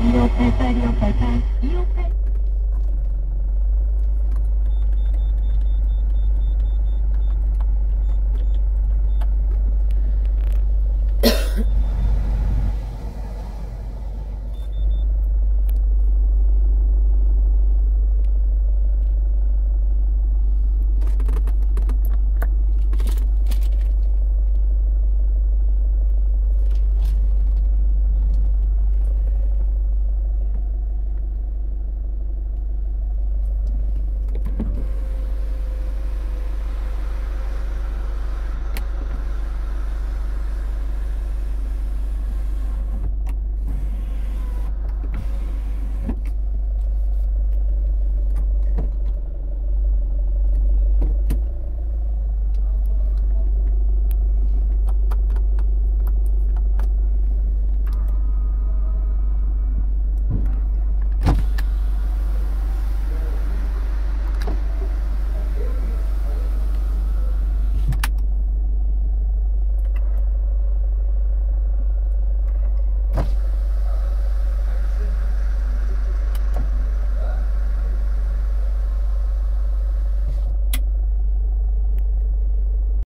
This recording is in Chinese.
你要拜拜你要拜拜你要